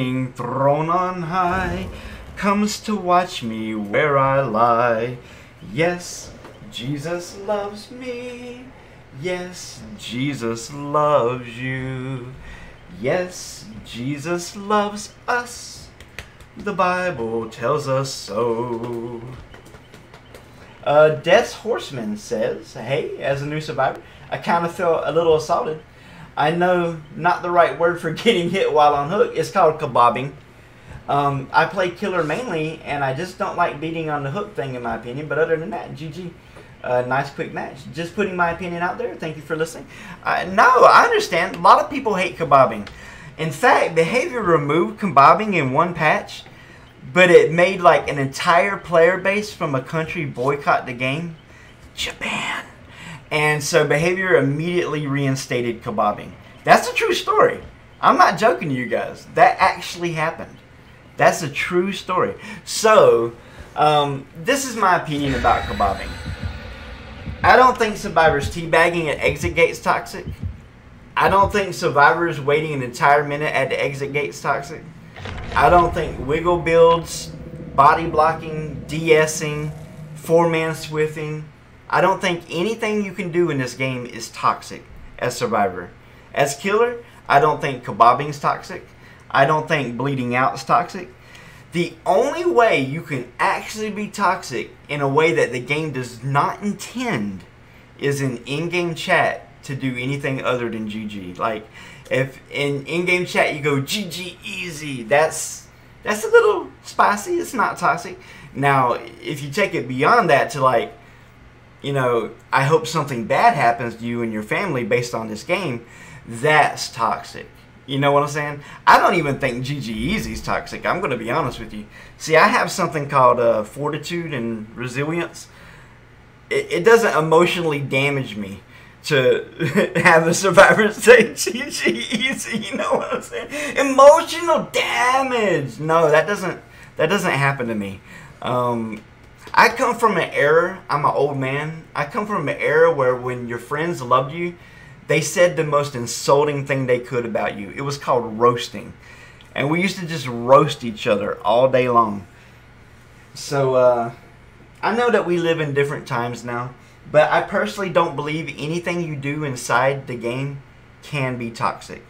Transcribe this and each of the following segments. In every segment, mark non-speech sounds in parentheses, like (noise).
Throne on high comes to watch me where I lie. Yes, Jesus loves me. Yes, Jesus loves you. Yes, Jesus loves us. The Bible tells us so. Uh, Death's Horseman says, Hey, as a new survivor, I kind of feel a little assaulted. I know not the right word for (laughs) getting hit while on hook. It's called kebabbing. Um, I play killer mainly, and I just don't like beating on the hook thing, in my opinion. But other than that, GG. Uh, nice quick match. Just putting my opinion out there. Thank you for listening. Uh, no, I understand. A lot of people hate kebabbing. In fact, Behaviour removed kebabbing in one patch, but it made like an entire player base from a country boycott the game. Japan. And so Behaviour immediately reinstated kebabbing. That's a true story. I'm not joking to you guys. That actually happened. That's a true story. So, um, this is my opinion about kebabbing. I don't think Survivor's teabagging at exit gate's toxic. I don't think Survivor's waiting an entire minute at the exit gate's toxic. I don't think wiggle builds, body blocking, DSing, four-man swifting, I don't think anything you can do in this game is toxic as Survivor. As Killer, I don't think kebabbing's toxic. I don't think bleeding out is toxic. The only way you can actually be toxic in a way that the game does not intend is in in-game chat to do anything other than GG. Like if in in-game chat you go GG easy, that's that's a little spicy. It's not toxic. Now, if you take it beyond that to like you know, I hope something bad happens to you and your family based on this game, that's toxic. You know what I'm saying? I don't even think GG Easy is toxic. I'm going to be honest with you. See, I have something called uh, fortitude and resilience. It, it doesn't emotionally damage me to (laughs) have a survivor (laughs) say GG Easy. You know what I'm saying? Emotional damage. No, that doesn't that doesn't happen to me. Um, I come from an era, I'm an old man. I come from an era where when your friends loved you, they said the most insulting thing they could about you. It was called roasting. And we used to just roast each other all day long. So, uh, I know that we live in different times now, but I personally don't believe anything you do inside the game can be toxic.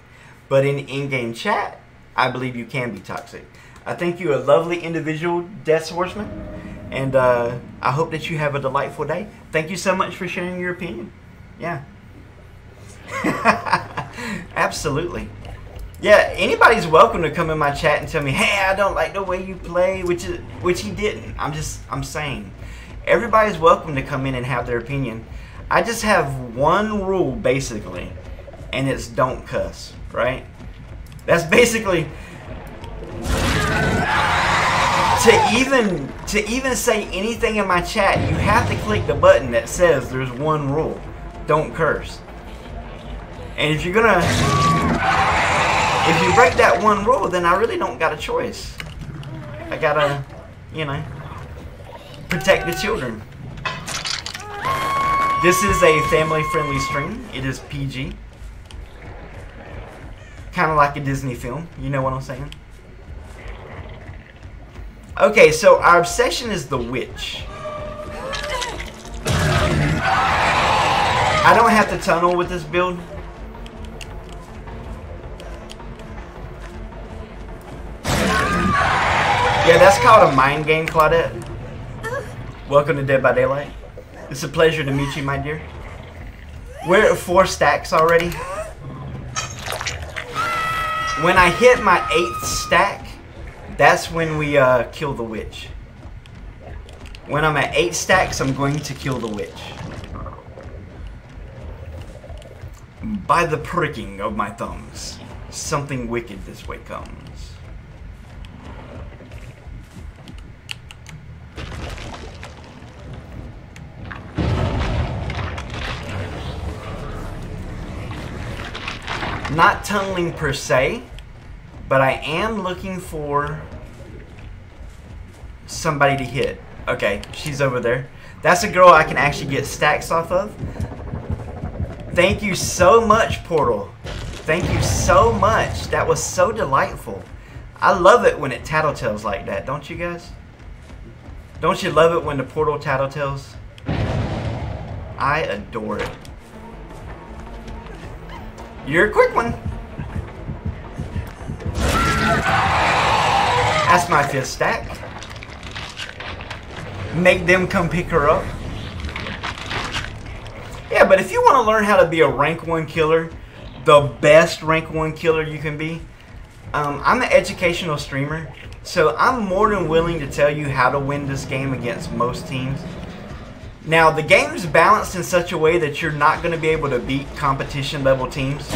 But in in-game chat, I believe you can be toxic. I think you're a lovely individual, Death Horseman. And uh, I hope that you have a delightful day. Thank you so much for sharing your opinion. Yeah. (laughs) Absolutely. Yeah, anybody's welcome to come in my chat and tell me, "Hey, I don't like the way you play," which is which he didn't. I'm just I'm saying. Everybody's welcome to come in and have their opinion. I just have one rule basically, and it's don't cuss, right? That's basically to even to even say anything in my chat, you have to click the button that says there's one rule. Don't curse. And if you're gonna if you break that one rule, then I really don't got a choice. I gotta, you know, protect the children. This is a family-friendly stream. It is PG. Kind of like a Disney film. You know what I'm saying? Okay, so our obsession is the witch. I don't have to tunnel with this build. Yeah, that's called a mind game, Claudette. Welcome to Dead by Daylight. It's a pleasure to meet you, my dear. We're at four stacks already. When I hit my eighth stack, that's when we uh, kill the witch. When I'm at 8 stacks, I'm going to kill the witch. By the pricking of my thumbs, something wicked this way comes. Not tunneling per se, but I am looking for somebody to hit. Okay, she's over there. That's a girl I can actually get stacks off of. Thank you so much, Portal. Thank you so much. That was so delightful. I love it when it tattletales like that, don't you guys? Don't you love it when the portal tattletales? I adore it. You're a quick one. That's my fifth stack. Make them come pick her up. Yeah, but if you want to learn how to be a rank 1 killer, the best rank 1 killer you can be, um, I'm an educational streamer, so I'm more than willing to tell you how to win this game against most teams. Now, the game's balanced in such a way that you're not going to be able to beat competition level teams.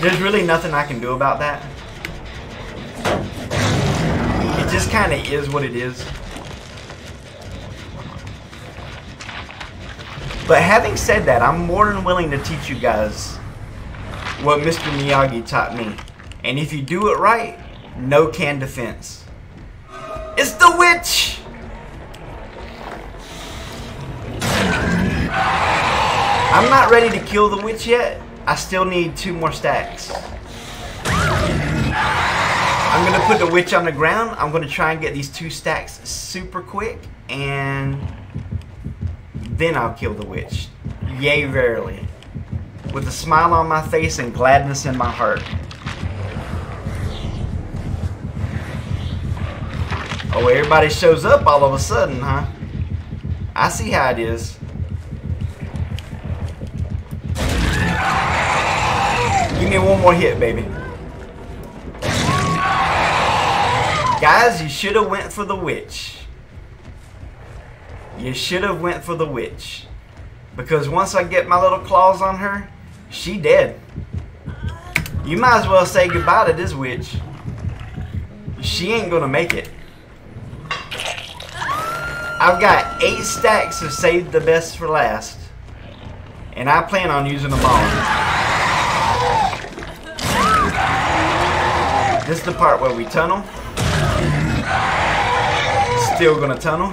There's really nothing I can do about that. Just kind of is what it is. But having said that, I'm more than willing to teach you guys what Mr. Miyagi taught me. And if you do it right, no can defense. It's the witch! I'm not ready to kill the witch yet. I still need two more stacks. I'm to put the witch on the ground. I'm to try and get these two stacks super quick. And then I'll kill the witch. Yea, verily. With a smile on my face and gladness in my heart. Oh, everybody shows up all of a sudden, huh? I see how it is. Give me one more hit, baby. Guys, you should have went for the witch. You should have went for the witch. Because once I get my little claws on her, she dead. You might as well say goodbye to this witch. She ain't gonna make it. I've got eight stacks of Save the Best for last. And I plan on using them all. This is the part where we tunnel. Still gonna tunnel.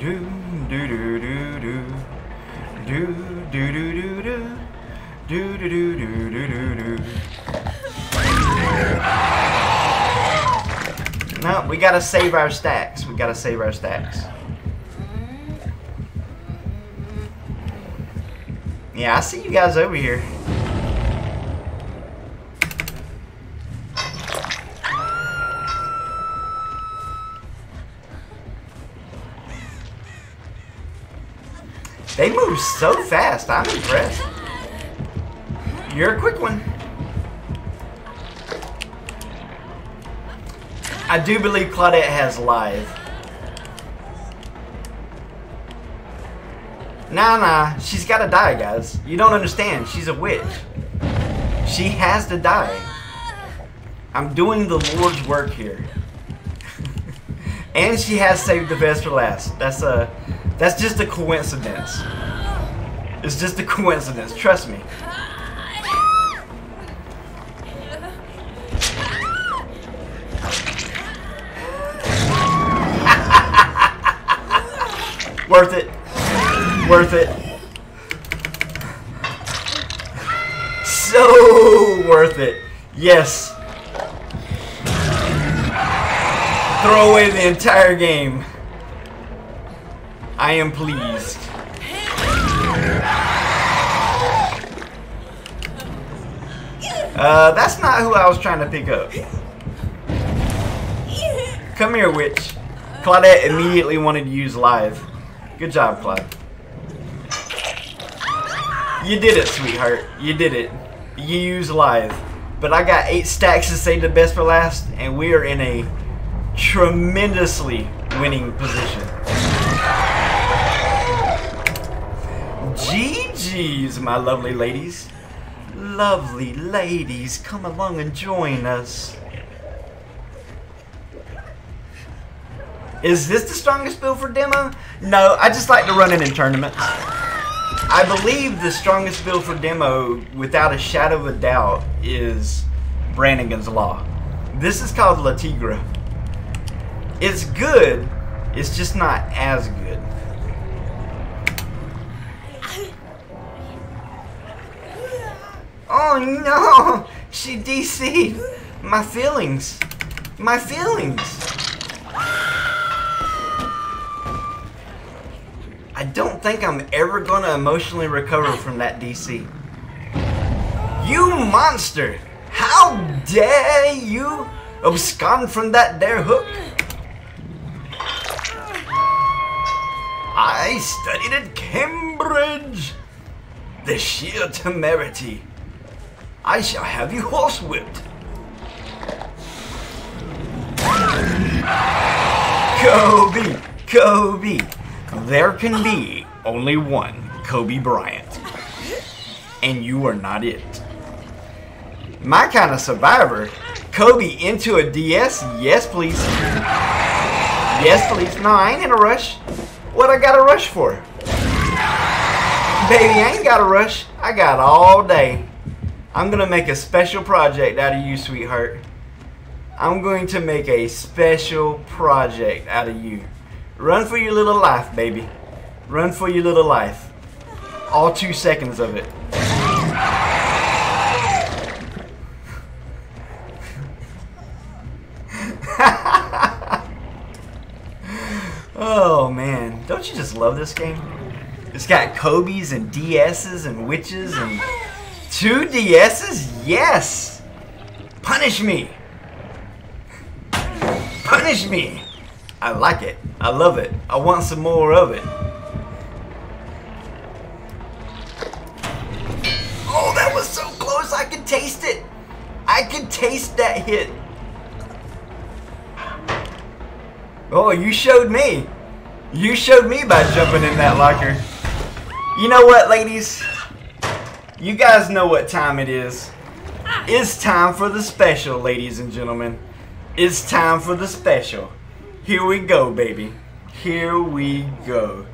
Do do do do do do do do do do do do do do do do do. No, we gotta save our stacks. We gotta save our stacks. Yeah, I see you guys over here. Move so fast. I'm impressed. You're a quick one. I do believe Claudette has live. Nah, nah. She's got to die, guys. You don't understand. She's a witch. She has to die. I'm doing the Lord's work here. (laughs) and she has saved the best for last. That's a... That's just a coincidence. It's just a coincidence, trust me. (laughs) Worth it. Worth it. So worth it. Yes. Throw away the entire game. I am pleased. Uh, that's not who I was trying to pick up. Come here, witch. Claudette immediately wanted to use live. Good job, Claude. You did it, sweetheart. You did it. You used live. But I got eight stacks to save the best for last, and we are in a tremendously winning position. GG's, my lovely ladies. Lovely ladies, come along and join us. Is this the strongest build for demo? No, I just like to run it in tournaments. I believe the strongest build for demo, without a shadow of a doubt, is Brannigan's Law. This is called La Tigre. It's good, it's just not as good. Oh no! (laughs) She DC'd my feelings. My feelings. I don't think I'm ever gonna emotionally recover from that DC. You monster! How dare you abscond from that there hook? I studied at Cambridge. The sheer temerity. I shall have you horsewhipped. Kobe, Kobe. There can be only one Kobe Bryant. And you are not it. My kind of survivor. Kobe into a DS? Yes, please. Yes, please. No, I ain't in a rush. What I got a rush for? Baby, I ain't got a rush. I got all day. I'm going to make a special project out of you, sweetheart. I'm going to make a special project out of you. Run for your little life, baby. Run for your little life. All two seconds of it. (laughs) oh man, don't you just love this game? It's got Kobe's and DS's and witches and two DS's? Yes! Punish me! Punish me! I like it. I love it. I want some more of it. Oh, that was so close. I could taste it. I could taste that hit. Oh, you showed me. You showed me by jumping in that locker. You know what, ladies? You guys know what time it is. It's time for the special, ladies and gentlemen. It's time for the special. Here we go, baby. Here we go.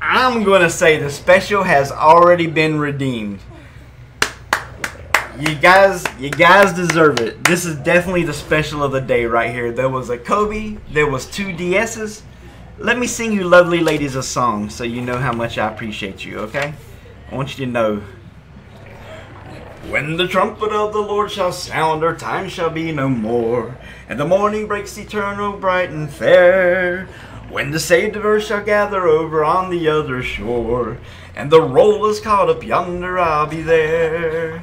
I'm going to say the special has already been redeemed. You guys, you guys deserve it. This is definitely the special of the day right here. There was a Kobe, there was two DS's. Let me sing you lovely ladies a song so you know how much I appreciate you, okay? I want you to know. When the trumpet of the Lord shall sound, our time shall be no more, and the morning breaks eternal, bright and fair. When the saved of earth shall gather over on the other shore, and the roll is caught up yonder, I'll be there.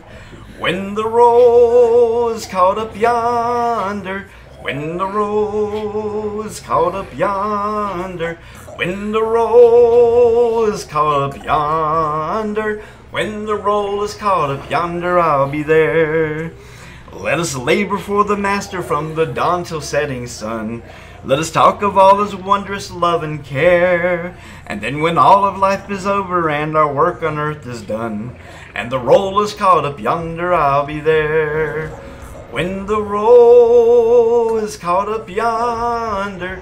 When the roll is caught up yonder, when the roll is caught up yonder, when the roll is caught up yonder, when the roll is caught up yonder, I'll be there. Let us labor for the Master from the dawn till setting sun. Let us talk of all his wondrous love and care. And then when all of life is over and our work on earth is done, and the roll is caught up yonder, I'll be there. When the roll is caught up yonder,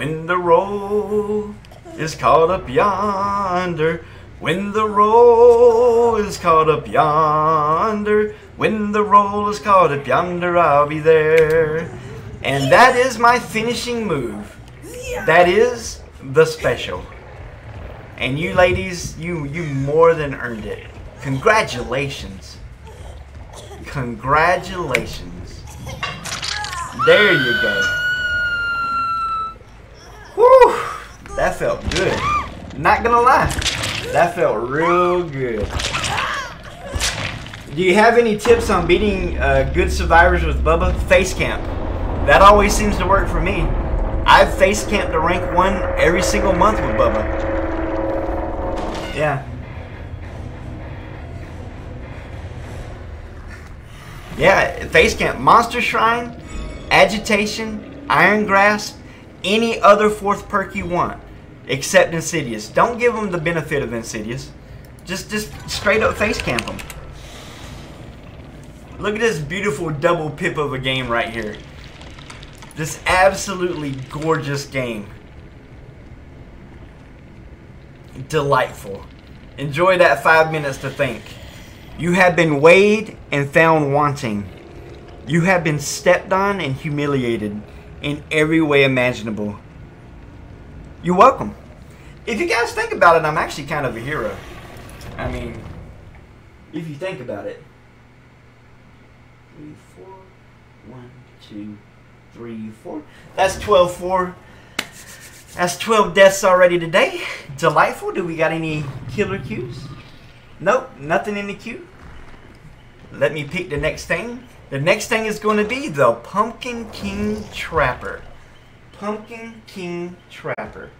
when the roll is caught up yonder, when the roll is caught up yonder, when the roll is caught up yonder, I'll be there. And that is my finishing move. That is the special. And you ladies, you you more than earned it. Congratulations. Congratulations. There you go. Whew. That felt good. Not gonna lie. That felt real good. Do you have any tips on beating uh, good survivors with Bubba? Face camp. That always seems to work for me. I've face camped to rank one every single month with Bubba. Yeah. Yeah, face camp. Monster Shrine, Agitation, Iron Grasp, any other fourth perk you want, except Insidious. Don't give them the benefit of Insidious. Just, just straight up face camp them. Look at this beautiful double pip of a game right here. This absolutely gorgeous game. Delightful. Enjoy that five minutes to think. You have been weighed and found wanting. You have been stepped on and humiliated in every way imaginable. You're welcome. If you guys think about it, I'm actually kind of a hero. I mean, If you think about it. Three, four, one, two, three, four. That's 12 4. That's 12 deaths already today. Delightful. Do we got any killer queues? Nope, nothing in the queue. Let me pick the next thing. The next thing is going to be the Pumpkin King Trapper. Pumpkin King Trapper.